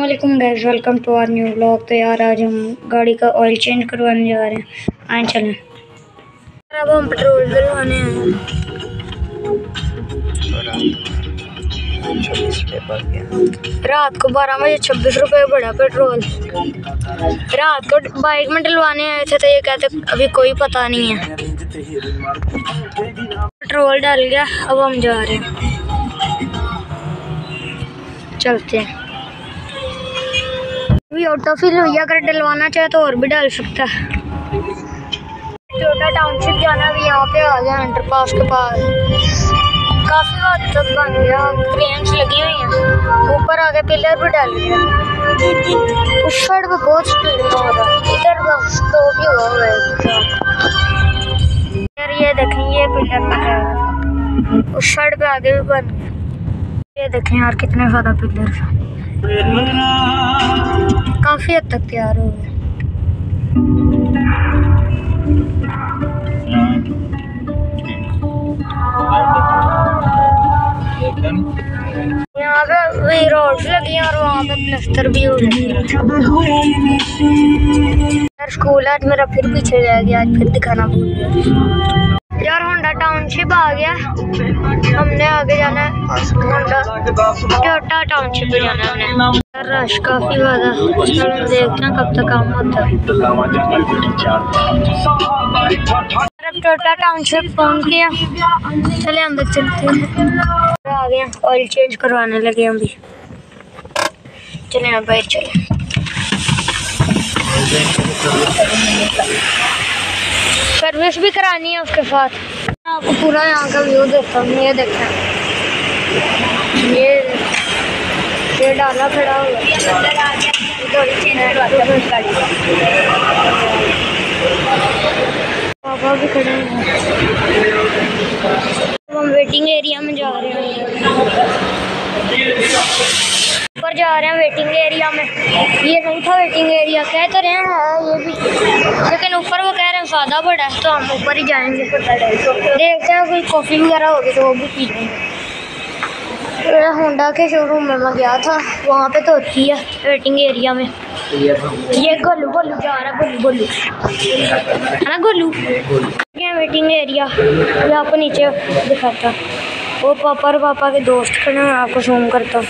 वालेकुम guys welcome to our new blog तो यार, आज हम गाड़ी का ऑयल चेंज करवाने जा रहे हैं। आए चलें। अब हम पेट्रोल डलवाने रात को बारह बजे छब्बीस रुपये बढ़ा पेट्रोल रात को बाइक में डलवाने आए थे तो ये कहते अभी कोई पता नहीं है। पेट्रोल डाल गया, अब हम जा रहे हैं। चलते हैं। भी ऑटो फिल हुई अगर डलवाना चाहे तो और भी डाल सकता है। टोटा टाउनशिप जाना भी यहाँ पे आ गया अंडर पास के पास काफ़ी हद तक बन गया क्रेन्स लगी हुई हैं। ऊपर आगे पिलर भी डाल गया उस साइड पे बहुत स्पीड में हो रहा है। इधर तो भी हुआ हुआ है। ये देखें, ये पिलर रहा है। उस साइड पे आगे भी बन गया। ये देखें यार कितने ज़्यादा पिलर काफ़ी हद तक तैयार हो गए। यहाँ पे वही रोड्स लगी हैं और वहाँ पे प्लस्तर भी हो गया स्कूल आज मेरा फिर पीछे रह गया, आज फिर दिखाना भूल गया। यार होंडा टाउनशिप आ गया। हमने आगे जाना है। होंडा टोटा टाउनशिप जाना है हमने। रश काफ़ी ज़्यादा चलो देखते हैं कब तक काम होता है। टोटा टाउनशिप पहुँच गया। चले अंदर चलते हैं। आ गए ऑयल चेंज करवाने लगे हम भी चले बाहर चले। सर्विस भी करानी है उसके साथ। आपको पूरा यहाँ का व्यू देता हूँ, ये देखा। ये ये डाला खड़ा हुआ पापा भी खड़े हैं। हम वेटिंग एरिया में जा रहे हैं। ऊपर जा रहे हैं वेटिंग एरिया में। ये नहीं था वेटिंग एरिया कह तो रहे हैं ये भी। लेकिन ऊपर वो कह रहे हैं, ज़्यादा बड़ा है तो हम ऊपर ही जाएँगे। देखते हैं, कोई कॉफ़ी वगैरह होगी तो वो भी पी लेंगे। होंडा के शोरूम में मैं गया था, वहाँ पे तो होती है वेटिंग एरिया में। ये गोलू गोलू जा रहा है, गोलू गोलू। है ना, गोलू? ये वेटिंग एरिया ये आपको नीचे दिखाता। वो पापा और पापा के दोस्त खड़े हैं आपको जूम करता हूँ।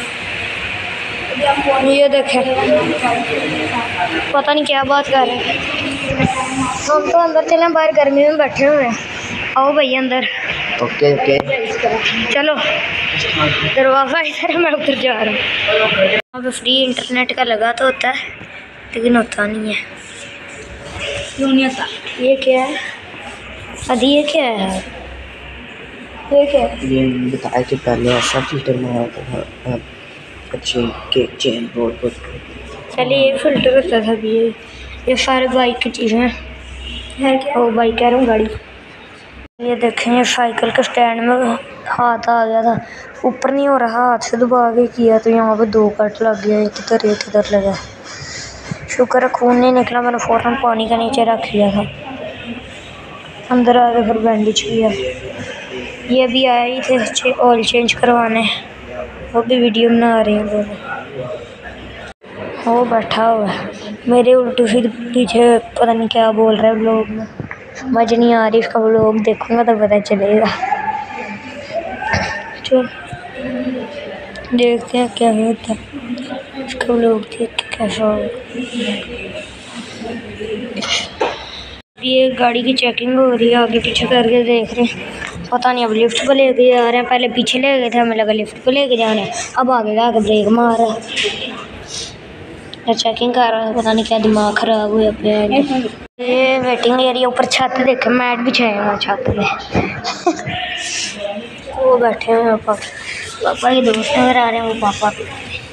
ये देखें। पता नहीं क्या बात कर रहे हैं। हम तो अंदर चले बाहर गर्मी में बैठे हुए हैं। आओ भैया अंदर। Okay okay. चलो। दरवाज़ा इधर मैं उधर जा रहा हूँ। यहाँ पे फ्री इंटरनेट का लगा तो होता है लेकिन होता नहीं है। क्यों नहीं होता? ये क्या है? अभी ये क्या है? ये क्या है? ये बताया कि पहले ऐसा फ़िल्टर मंगाता था अब अच्छे के चेन बोर्ड पर पहले ये फ़िल्टर होता था अभी ये ये सारे बाइक की चीज़ें हैं। है क्या? वो बाइक कह रहा हूँ गाड़ी। ये देखें ये साइकिल के स्टैंड में हाथ आ गया था। ऊपर नहीं हो रहा हाथ से दबा के किया तो यहाँ पे दो कट लग गया एक इधर एक इधर लगा। शुक्र है खून नहीं निकला मैंने फ़ौरन पानी का नीचे रख लिया था। अंदर आ आके फिर बैंडेज किया। ये भी आए ही थे ऑयल चेंज करवाने। वो भी वीडियो बना रहे हैं लोग। वो बैठा हुआ है। मेरे उल्टू फिर पीछे पता नहीं क्या बोल रहा है लोग। समझ नहीं आ रही उसका लोग। देखूँगा तो पता चलेगा। चल। देखते हैं क्या होता है। इसका लोग देख कैसा होगा। ये गाड़ी की चेकिंग हो रही है। आगे पीछे करके देख रहे हैं। पता नहीं, अब लिफ्ट पे लेके जा रहे हैं। पहले पीछे ले गए थे, हमें लगा लिफ्ट पर लेके जा रहे हैं। अब आगे जाके ब्रेक मार रहा है। चेकिंग कर रहा है, पता नहीं क्या दिमाग खराब हुआ पे ये वेटिंग एरिया ऊपर छत देखे, मैट बिछाए हुए छत पे। वो बैठे हुए पापा। पापा के दोस्त नज़र आ रहे हैं, वो पापा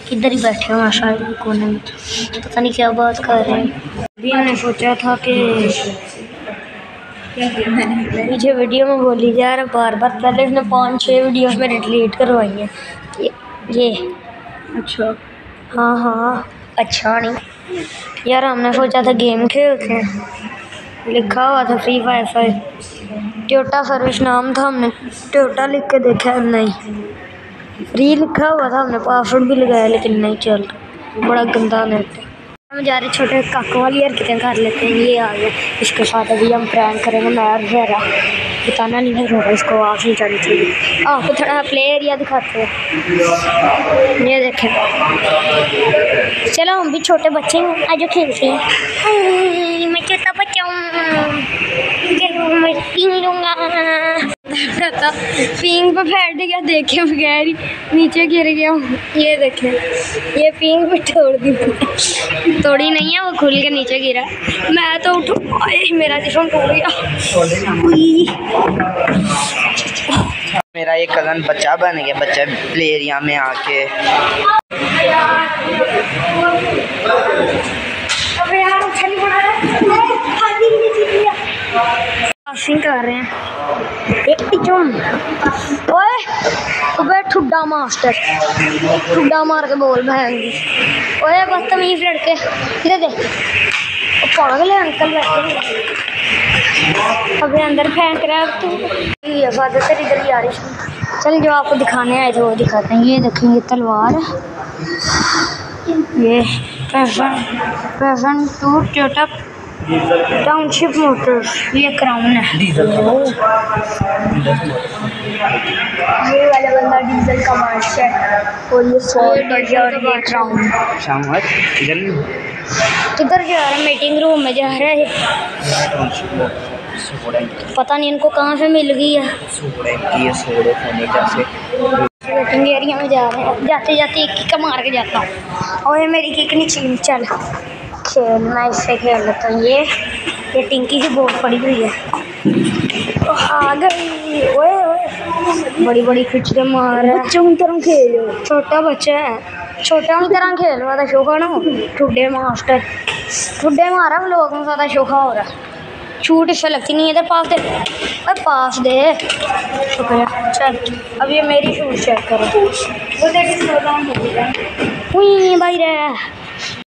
किधर ही बैठे हुए शायद कोने में पता नहीं क्या बात कर रहे हैं। अभी हमने सोचा था कि मुझे वीडियो में बोली जा रहा बार बार पहले उसने पाँच छः वीडियो मेरे डिलीट करवाई हैं। ये ये। अच्छा। हाँ हाँ। अच्छा नहीं। यार हमने सोचा था गेम खेलते हैं लिखा हुआ था फ्री वाईफाई टोटा सर्विस नाम था हमने। टोटा लिख के देखा नहीं। फ्री लिखा हुआ था हमने पासवर्ड भी लगाया लेकिन नहीं चल रहा। बड़ा गंदा नेट है। हम जा रहे छोटे काकों वाली हरकतें कर लेते हैं? ये आ गया। इसके साथ अभी हम प्रैंक करेंगे और जहरा बताना नहीं है होगा इसको आँख नहीं जानी चाहिए। आपको थोड़ा प्ले एरिया दिखाते हैं। ये देखें। चलो, हम भी छोटे बच्चे हैं, आज खेलते हैं। मैं छोटा बच्चा हूँ। चलो मैं पीन लूँगा। कहता पिंग पे बैठ गया, देखे बगैर ही नीचे गिर गया। ये देखे, ये पिंग पे तोड़ दी तोड़ी नहीं है, वो खुल के नीचे गिरा। मैं तो उठू मेरा जिसम टूट गया। मेरा एक कज़न बच्चा बन गया, बच्चा प्ले एरिया में आके अबे यार उछल ही बना रहा है हाथी भी जीत लिया पासिंग कर रहे हैं। एक टिचुम ओए अबे ठुड्डा मास्टर। ठुड्डा मार के बोल बहन दी ओए, बदतमीज लड़के। इधर देख। पागल है, अंकल बैठे अबे, अंदर फेंक रहा है तू। ये फादर, तेरी इधर ही आ रही। चल, जो आपको दिखाने आए थे, वो दिखाते हैं। ये देखेंगे तलवार ये पैशन पैशन टू टोटा टाउनशिप मोटर्स ये क्राउन है। डीजल का ये वाला बंदा डीजल का मार्च है। और ये फोर्ड बढ़िया और ये क्राउन शाम इधर किधर जा रहा है? मीटिंग रूम में जा रहा है। पता नहीं इनको कहाँ से मिल गई है। एरिया में जा रहे हैं। जाते जाते एक किक मार के जाता हूँ। और ये मेरी किक नहीं छीन चल। खेल मैं इससे खेल लेता हूँ। ये ये टिंकी की बोट पड़ी हुई है। ओ, आ गई। ओए ओए। बड़ी बड़ी खिंच के मार रहा है। बच्चों की तरह खेलो। छोटा बच्चा है। छोटा की तरह खेल रहा था शोखा ना ठुड्डे मास्टर। ठुड्डे मारा लोग में ज़्यादा शोखा हो रहा छूट इससे लगती नहीं है इधर पास दे। अरे पास दे। शुक्रिया। चल अब ये मेरी शूट चेक करो। वो देख हुई भाई रे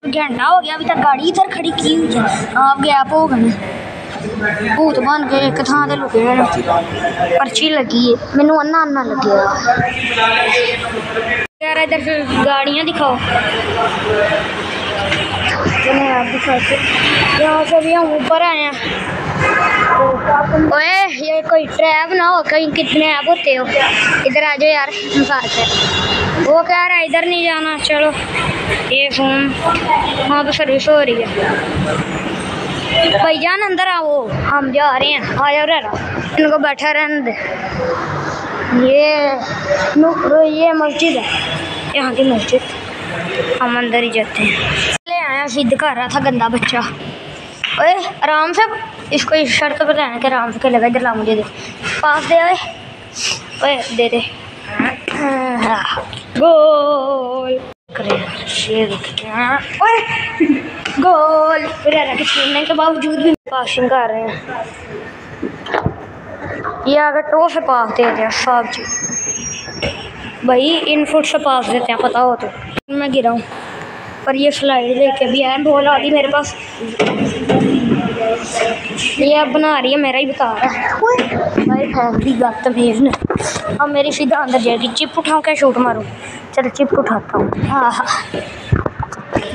घंटा हो गया अभी तक गाड़ी इधर खड़ी की हुई है आप गैप हो गए भूत बन गए एक थां से लुके पर्ची लगी है मैनू अन्ना अन्ना लगे यार इधर गाड़ियाँ दिखाओ चलो आप यहाँ से भी हम ऊपर आए हैं। ओए, ये कोई ट्रैप ना हो, कहीं कितने आप होते हो। इधर आ जाओ यार साथ है। वो कह रहा है, इधर नहीं जाना, चलो। ये फ़ोन वहाँ पे सर्विस हो रही है। भाईजान, अंदर आओ। हम जा रहे हैं। आ जाओ रे इनको बैठा रहने दे। ये ये मस्जिद है। यहाँ की मस्जिद। हम अंदर ही जाते हैं। ले सिद्ध कर रहा था गंदा बच्चा। ओए आराम से इसको इस शर्त पर रहना कि आराम से खेलेगा इधर ला मुझे दे। पास दे ओए ओए, दे दे। गोल। ओए, गोल। छीनने के बावजूद भी पासिंग कर रहे हैं। ये अगर टो से पास दे दिया सब चीज़ भाई, इन फुट से पास देते हैं, पता हो तो। मैं गिरा हूँ पर ये स्लाइड देख के भी है बॉल आ गई मेरे पास। ये अब बना रही है मेरा ही बता रहा है। भाई फेंक दी बदतमीज ने अब मेरी सीधा अंदर जाएगी चिप उठाऊँ क्या शूट मारूँ? चल चिप उठाता हूँ। हाँ हाँ।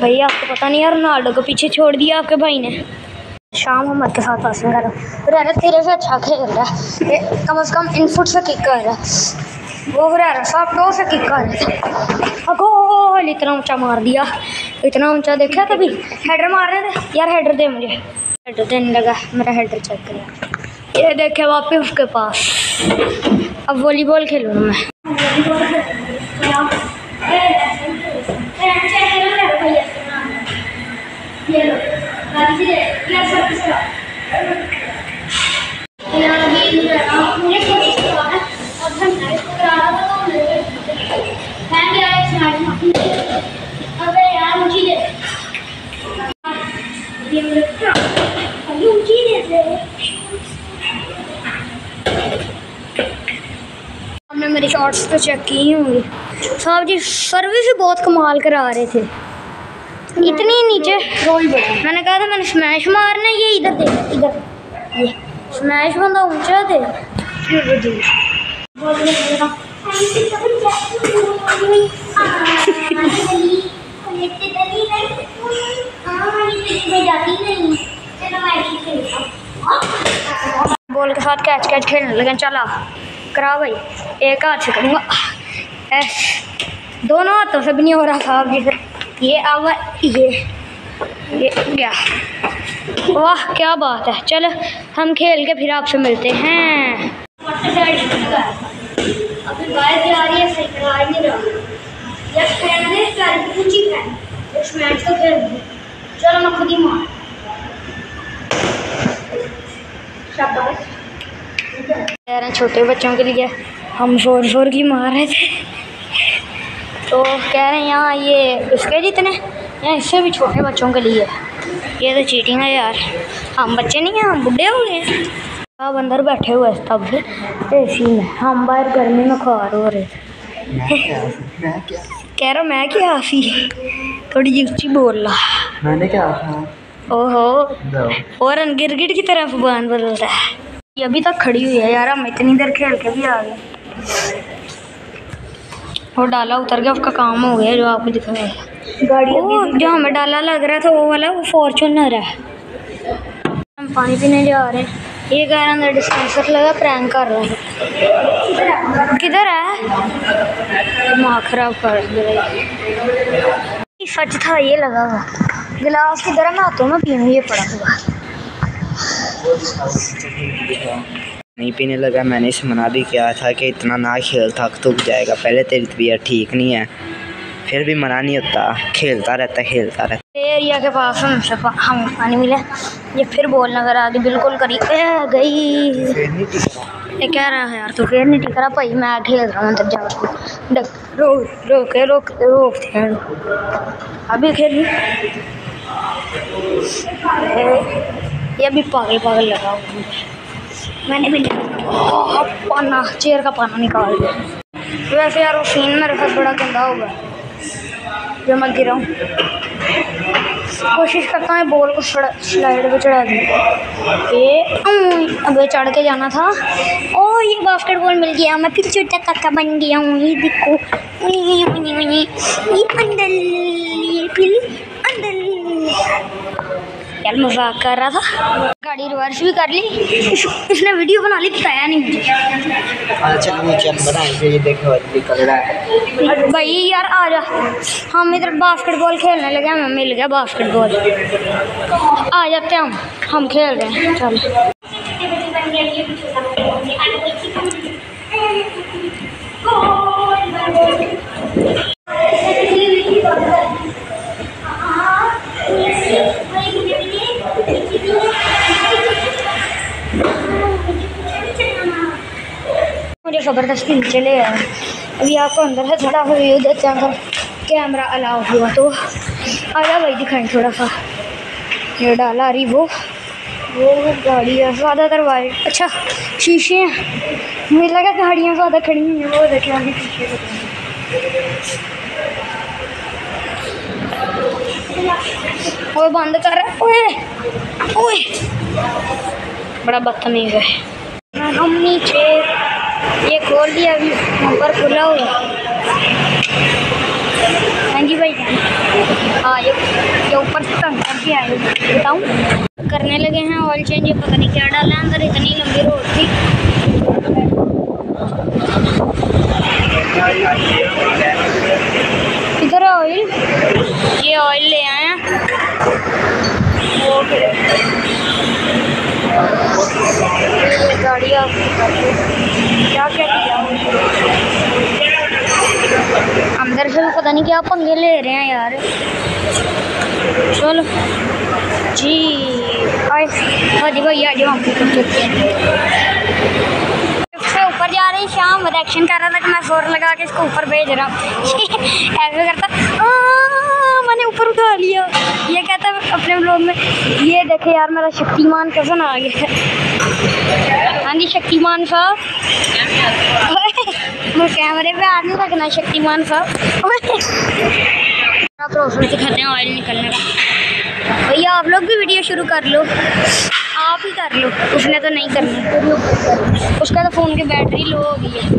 भैया आपको पता नहीं यार रोनाल्डो को पीछे छोड़ दिया आपके भाई ने। शाम उमर के साथ पासिंग कर रहा तेरे से अच्छा खेल रहा है। कम से कम इनफुट से किक कर रहा है। वो रहा सब दो से किक कर रहे थे गोल इतना ऊँचा मार दिया। इतना ऊँचा देखा कभी हेडर मार रहे थे यार हेडर दे मुझे हेडर देने लगा मेरा हेडर चेक कर ये देखे वापस उसके पास अब वॉलीबॉल खेलूँ मैं अबे हमने मेरी शॉर्ट्स तो चेक की होंगी। साहब जी सर्विस भी बहुत कमाल करा रहे थे। इतनी नीचे मैंने कहा था मैंने स्मैश मारना है, ये इधर दे इधर। ये स्मैश बंदा ऊँचा दे। बॉल के साथ कैच कैच खेलने लगे, चला। करा भाई, एक हाथ से करूँगा। दोनों हाथों से भी नहीं हो रहा था अभी से। ये अब, ये ये गया। वाह, क्या बात है। चलो, हम खेल के फिर आपसे मिलते हैं। अभी चलो मैं खुद ही मार। शाबाश। छोटे बच्चों के लिए हम ज़ोर ज़ोर की मार रहे थे। तो कह रहे हैं यहाँ ये इसके जितने या इससे भी छोटे बच्चों के लिए। ये तो चीटिंग है यार। हम बच्चे नहीं हैं, हम बुढ़े हो गए हैं। अब अंदर बैठे हुए तब से एसी में हम बाहर गर्मी में खार हो रहे थे। कह रहा मैं क्या हाफी थोड़ी जी ऊँची बोल रहा मैंने क्या कहा ओहो। और गिरगिट की तरफ़ बान बदलता है। ये अभी तक खड़ी हुई है यार हम इतनी देर खेल के भी आ गए वो डाला उतर गया उसका काम हो गया जो आपको दिखाया गाड़ी जो हमें डाला लग रहा था वो वाला वो फॉर्चूनर है। हम पानी पीने जा रहे हैं। ये कह रहा अंदर डिस्पेंसर लगा प्रैंक कर रहा है किधर है दिमाग खराब कर सच था ये लगा हुआ गिलास किधर है मैं हाथों में पीऊँ ये पड़ा हुआ नहीं पीने लगा मैंने इसे मना भी किया था कि इतना ना खेल थक थक जाएगा पहले तेरी तबीयत ठीक नहीं है फिर भी मना नहीं होता खेलता रहता खेलता रहता एरिया के पास हमसे पा, हम पानी मिला। ये फिर बोलना करा दी बिल्कुल करी गई। ये कह रहा है यार तू फिर नहीं टिक रहा भाई मैं खेल रहा हूँ अंदर देख रोक रोके रोक रोकते हैं अभी खेल ये भी पागल पागल लगा हुआ मैंने भी पाना चेयर का पाना निकाल दिया। वैसे यार वो सीन मेरे साथ बड़ा गंदा होगा जो मैं गिरा हूँ। कोशिश करता हूँ बॉल को स्लाइड पे चढ़ा दूँ। ये अब चढ़ के जाना था। ओ ये बास्केटबॉल मिल गया। मैं फिर छोटा काका बन गया हूँ। ये देखो। ये अंदर ये अंदर यार मज़ाक कर रहा था। गाड़ी रिवर्स भी कर ली। इस, इसने वीडियो बना ली बताया नहीं मुझे। है भाई यार आ जा। हम इधर बास्केटबॉल खेलने लगे हमें मिल गया बास्केटबॉल आ जाते हैं हम हम खेल रहे हैं चल। ज़बरदस्ती नीचे ले आया अभी आपको अंदर से थोड़ा व्यू देते हैं अगर कैमरा अलाउ हुआ तो। आया भाई दिखाएँ थोड़ा सा। ये डाला रही वो। वो गाड़ी है ज़्यादातर वाइट अच्छा शीशे हैं। मुझे लगा गाड़ियाँ ज़्यादा खड़ी हुई हैं, वो देखे आगे शीशे वो बंद कर रहा है। ओए ओए। बड़ा बदतमीज है। हम नीचे ये खोल दिया अभी, ऊपर खुला हुआ। हाँ जी भाई। हाँ ये ये ऊपर से तंग करके आए। बताऊँ? करने लगे हैं ऑयल चेंज ये पता नहीं क्या डाला है अंदर, इतनी लंबी रोड थी। इधर है ऑयल ये ऑयल ले आए हैं। गाड़ी आपकी क्या क्या किया अंदर से भी पता नहीं क्या पंगे ले रहे हैं यार। चलो। जी। आए। हाँ। जी भैया जो हम शाम रिएक्शन कर रहा था कि मैं ज़ोर लगा के इसको ऊपर भेज रहा हूँ। ऐसे करता "आ, मैंने ऊपर उठा लिया। ये कहता है, अपने ब्लॉग में, ये देखे यार, मेरा शक्तिमान कज़न आ गया है। जी, शक्तिमान साहब। मैं कैमरे पे नहीं रखना, शक्तिमान साहब। प्रोसेस दिखाते हैं ऑयल निकलने का। भैया, आप लोग भी वीडियो शुरू कर लो। आप ही कर लो। उसने तो नहीं करनी। उसका तो फ़ोन की बैटरी लो हो गई है।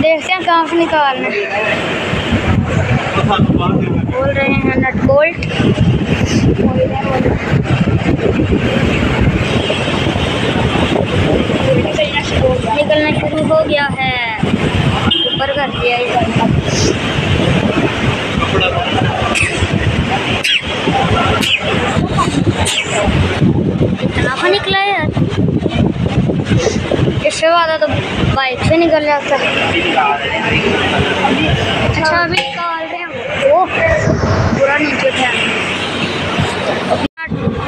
देखते हैं कहाँ से निकालना बोल रहे हैं नट बोल्ट। निकलना शुरू हो गया है। ऊपर कर दिया इतना तो निकला यार। इससे ज़्यादा तो बाइक से निकल जाता अच्छा अभी हैं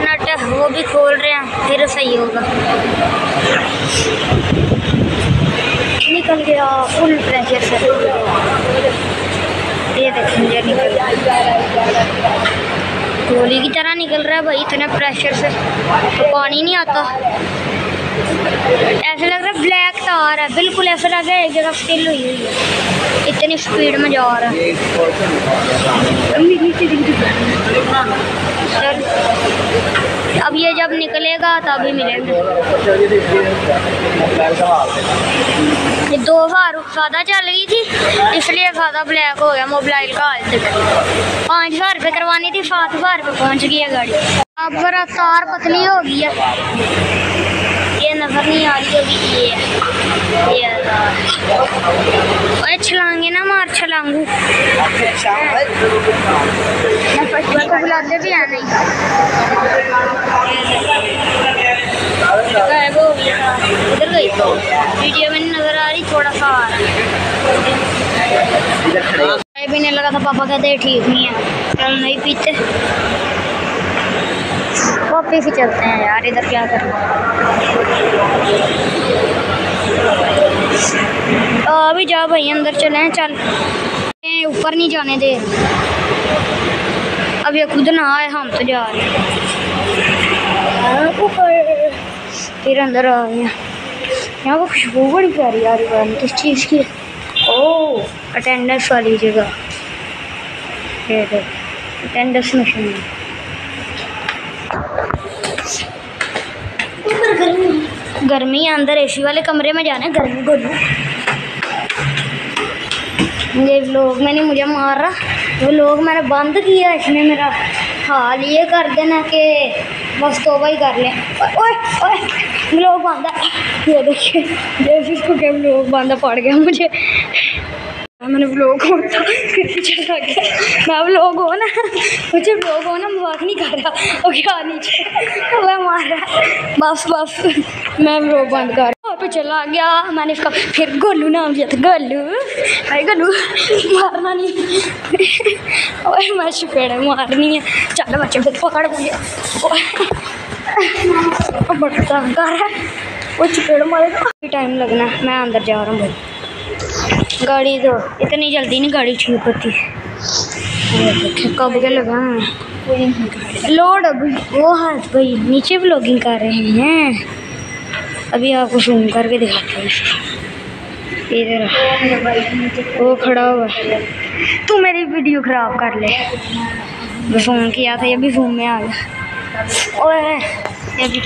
नट वो भी खोल रहे हैं फिर सही होगा निकल गया फुल प्रेशर से ये देखें मुझे निकल गोली की तरह निकल रहा है भाई, इतने प्रेशर से। तो पानी नहीं आता। ऐसा लग रहा है ब्लैक तार है। बिल्कुल ऐसा लग रहा है एक जगह स्टिल हुई हुई है। इतनी स्पीड में जा रहा है। अब ये जब निकलेगा तभी मिलेंगे। ये दो बार ज़्यादा चल गई थी इसलिए ज़्यादा ब्लैक हो गया। मोबाइल का हाल तक पाँच हज़ार रुपये करवानी थी सात हज़ार रुपये पहुँच गई है गाड़ी। अब रफ्तार पतली हो गई है। नज़र नहीं आ रही अभी ये। है छलांगे ना मार, छलांगू। को बुलाते भी है नहीं। हो गया गई वीडियो में नज़र आ रही, थोड़ा सा आ रहा है। पीने लगा था, पापा कहते ठीक नहीं है। चल नहीं पीते। वापिस ही चलते हैं यार इधर क्या करना अभी जा भाई अंदर चले चल। ऊपर नहीं जाने दे। अब ये खुद ना आए हम तो जा रहे ऊपर। फिर अंदर आ गए यहाँ पर खुशबू बड़ी प्यारी आ रही है किस चीज़ की। ओ अटेंडेंस वाली जगह। अटेंडेंस मशीन गर्मी है, अंदर एसी वाले कमरे में जाना है, गर्मी को ये लोग मैंने मुझे मार। रहा वो लोग मैंने बंद किया, इसने मेरा हाल ये कर देना कि बस तो ही कर ले। ओए ओए लोग बांधा ये देखिए जैसे इसको क्या लोग बांधा पड़ गया मुझे। मैंने व्लॉग हो फिर पीछे गया मैं व्लॉग हो ना मुझे व्लॉग हो ना मज़ाक नहीं कर रहा, वो क्या नीचे मैं मार रहा बस बस। मैं व्लॉग बंद कर और पे चला गया। मैंने इसका फिर गोलू नाम लिया था, गोलू। भाई गोलू, मारना नहीं। और मैं चपेड़ मारनी है। चल, बच्चे फिर पकड़ मुझे। बड़ा कर रहा है। वो चपेड़ मारेगा। टाइम लगना मैं अंदर जा रहा हूँ। भाई गाड़ी तो इतनी जल्दी नहीं गाड़ी ठीक होती कब के लगा? लोड अभी वो हाथ भाई, नीचे ब्लॉगिंग कर रहे हैं। अभी आपको जूम करके दिखाते हैं। इधर वो खड़ा हुआ। तू मेरी वीडियो खराब कर ले। फ़ोन किया था, ये भी जूम में आ गया। और ये भी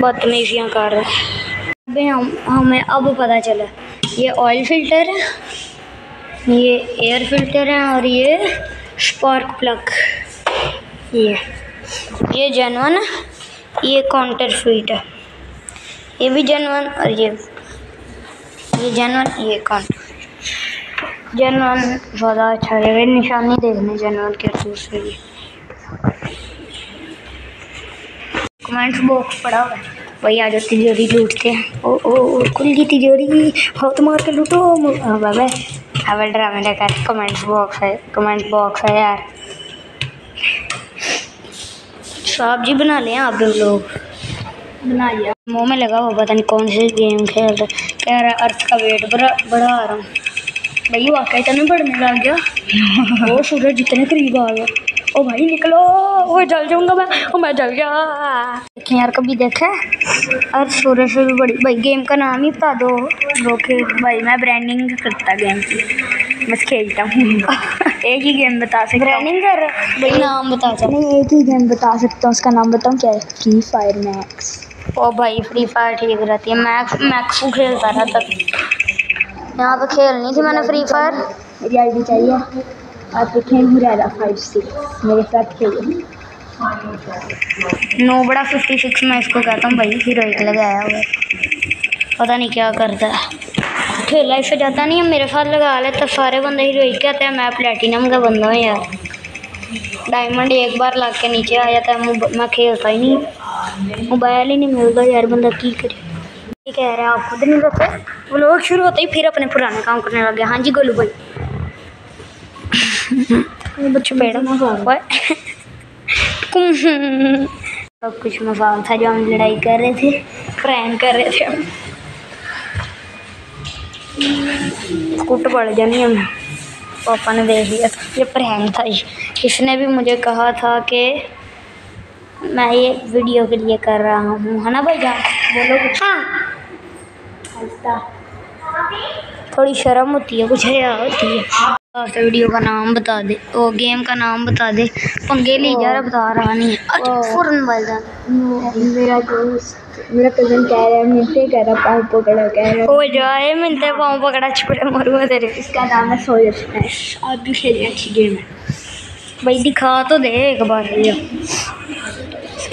बदतमीजियाँ कर रहा है। अभी हम, हमें अब पता चला। ये ऑयल फ़िल्टर है, ये एयर फ़िल्टर है और ये स्पार्क प्लग ये ये जनवन ये काउंटर फीट है. ये भी जनवन और ये ये जनवन ये काउंटर जनवन ज़्यादा अच्छा है निशानी देखने जनवन के दूसरे भी कमेंट्स बॉक्स पड़ा हुआ है. वही आ जाओ तिजोरी लूटते हैं ओ ओ ओ खुल गई तिजोरी हाथ मार के लूटो। हाँ। बाबा अब ड्रामे लगा कमेंट बॉक्स है कमेंट बॉक्स है यार। साहब जी बना लें आप लोग। बनाइए। मुँह में लगा हुआ पता नहीं कौन सी गेम खेल रहे कह रहा है अर्थ का वेट बढ़ा बढ़ा रहा हूँ। भाई वाकई तो नहीं बढ़ने लग गया? वो सूरज जितने करीब आ गया ओ भाई निकलो। वो जल जाऊँगा मैं। ओ मैं जल गया। देखें यार कभी देखा? और सूरज से भी बड़ी भाई गेम का नाम ही बता दो। रोके भाई मैं ब्रांडिंग करता गेम की। बस खेलता हूँ। एक ही गेम बता सकता ब्रांडिंग कर भाई नाम बता सकता नहीं एक ही गेम बता सकता हूँ। उसका नाम बताऊँ क्या? है फ्री फायर मैक्स ओ भाई फ्री फायर ठीक रहती है। मैक्स मैक्स को खेलता रहता। यहाँ पे खेलनी थी मैंने फ्री फायर मेरी आईडी चाहिए। आप देखें हुरैरा फाइव सिक्स मेरे साथ खेलिए नो बड़ा फिफ्टी सिक्स मैं इसको कहता हूँ भाई हीरोइक लगाया हुआ पता नहीं क्या करता है। खेला इससे जाता नहीं है, मेरे साथ लगा लेता सारे बंदे हीरोइक कहते हैं मैं प्लेटिनम का बंदा हूँ यार। डायमंड एक बार ला के नीचे आ जाता है मैं- खेलता ही नहीं। मोबाइल ही नहीं मिलता यार, बंदा की करे। ये कह रहा हैं, आप खुद नहीं रहते वो लोग शुरू होते ही फिर अपने पुराने काम करने लग लगे हाँ जी, गोलू भाई। बच्चे पेड़। सब कुछ मज़ाक था जो हम लड़ाई कर रहे थे प्रैंक कर रहे थे हम। कुट पड़ जानी हम पापा ने देख लिया था। ये प्रैंक था इस- इसने भी मुझे कहा था कि मैं ये वीडियो के लिए कर रहा हूँ। है ना भाई जान? बोलो कुछ। हाँ। थोड़ी शर्म होती है कुछ हया होती है। लास्ट वीडियो का नाम बता दे वो गेम का नाम बता दे। पंगे ले जा रहा बता रहा नहीं है। अच्छा फ़ौरन मोबाइल मेरा दोस्त मेरा कज़न कह रहा है मिलते कह रहा पाँव पकड़ा कह रहा है। जाए मिलते पाँव पकड़ा छिपड़े मरूँगा तेरे। इसका नाम है सोयर स्मैश आप भी खेलिए अच्छी गेम है। भाई दिखा तो दे एक बार। ये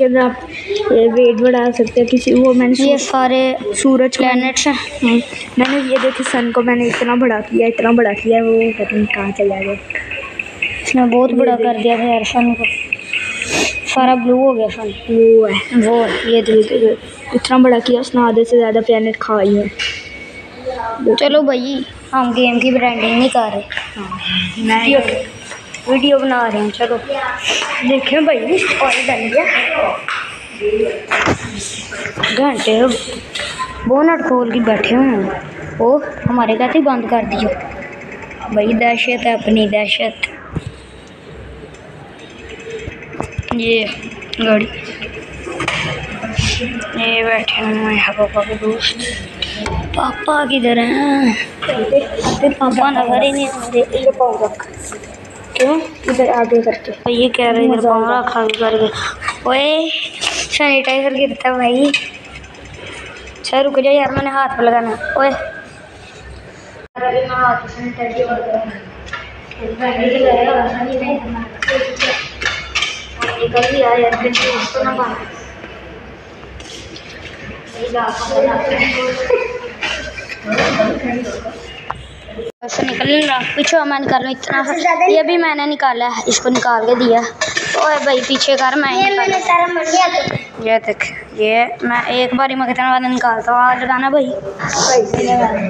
इसके अंदर आप ये वेट बढ़ा सकते हैं किसी वो मैंने ये सारे सूरज प्लैनेट्स हैं। हाँ, मैंने ये देखी सन को मैंने इतना बड़ा किया इतना बड़ा किया वो पता नहीं कहाँ चला गया। इसने बहुत बड़ा कर दिया था यार सन को। सारा ब्लू हो गया सन वो है। वो ये ये देखो, इतना बड़ा किया उसने आधे से ज़्यादा प्लेनेट खाई है। चलो भाई हम गेम की ब्रांडिंग नहीं कर रहे। मैं वीडियो बना रहे हैं, चलो। देखें भाई, और डल गया। घंटे बोनट खोल के बैठे हुए हैं। ओ, हमारे कहते ही बंद कर दिया। भाई, दहशत है अपनी, दहशत। ये गाड़ी। ये बैठे हुए हैं पापा के दोस्त। पापा किधर हैं? पापा नज़र ही नहीं आ रहे रख क्यों इधर आगे करके तो ये कह रहे रखा करके। ओए सैनिटाइजर गिरता है भाई। अच्छा रुक जाओ यार मैंने हाथ पे लगाना ओए हूँ। निकल गया यार ना ये ला ऐसे निकल नहीं रहा। पीछे मैं निकालू इतना। ये भी मैंने निकाला है इसको निकाल के दिया। ओए भाई पीछे कर मैं ही निकाला। ये देख ये मैं एक बार ही मैं कितना वाला निकालता हूँ आज लगाना भाई।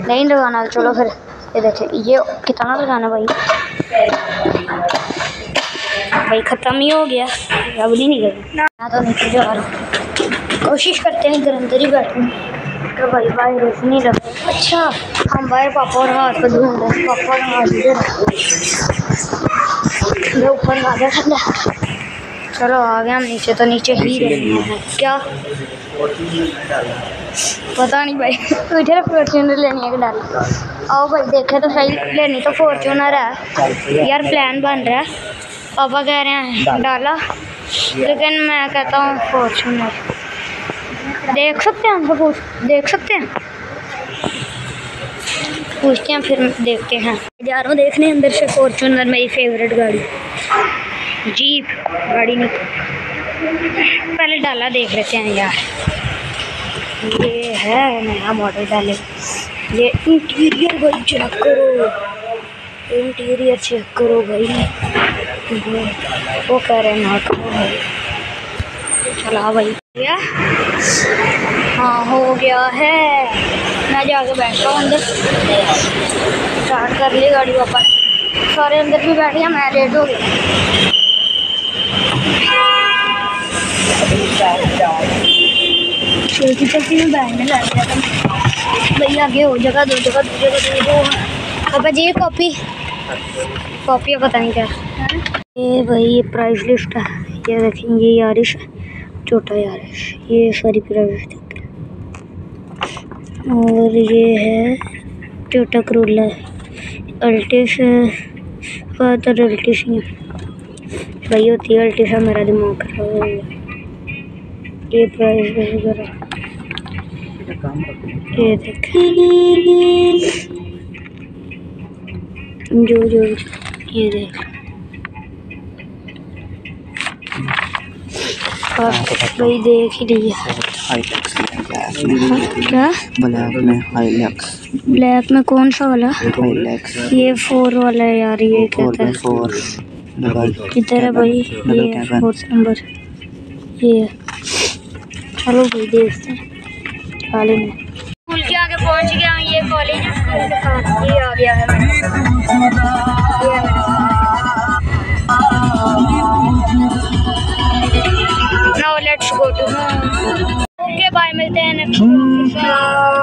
नहीं लगाना चलो फिर। ये देखे ये कितना लगाना भाई? भाई ख़त्म ही हो गया। अब नहीं निकल मैं तो नीचे जा रहा कोशिश करते हैं इधर अंदर ही बैठूँ। तो भाई लगा अच्छा पापा और हाथ ढूंढ रहे पापा और हाथ इधर ये ऊपर आ गया ठंडा चलो आ गए हम नीचे तो नीचे ही रहना है। क्या? पता नहीं भाई। इधर फॉर्चूनर लेनी है कि डाली। आओ भाई देखे तो सही। लेनी तो फॉर्चूनर है। यार प्लान बन रहा है। पापा कह रहे हैं डाला। लेकिन मैं कहता हूँ फॉर्चूनर देख सकते हैं हमको पूछ देख सकते हैं? पूछते हैं फिर देखते हैं। जा रहा हूँ देखने अंदर से फॉर्चूनर मेरी फेवरेट गाड़ी। जीप गाड़ी नहीं। पहले डाला देख लेते हैं यार। ये है नया मॉडल डाले। ये इंटीरियर भाई चेक करो। इंटीरियर चेक करो भाई। वो- कह रहे हैं, नॉट चला भाई। भैया हाँ हो गया है। मैं जाके बैठता हूँ अंदर। स्टार्ट कर ली गाड़ी ने सारे अंदर भी बैठ गया मैं लेट हो गया। चलती चलती मैं बैठने लग गया था। भाई आगे हो जगह दो जगह दो जगह दो दो पापा जी कॉपी कॉपी पता नहीं क्या। ये भाई ये प्राइस लिस्ट है। ये देखें ये यारिश। है छोटा यारिश ये सारी प्राइस दिख और ये है टोटा करोला। अल्टिस ज़्यादातर अल्टिस भाई होती है अल्टिस, है, मेरा दिमाग खराब हो गया। ये प्राइस वगैरह ये देख। जो जो। ये देख। हाँ देख ही क्या ब्लैक में हाईलैक्स ब्लैक में कौन सा वाला? ये फोर वाला है यार, ये है किधर है भाई? ये फोर्थ नंबर। ये। चलो भाई, देखते हैं। खाली में स्कूल के आगे पहुँच गया ये कॉलेज ये आ गया है। then a trophy.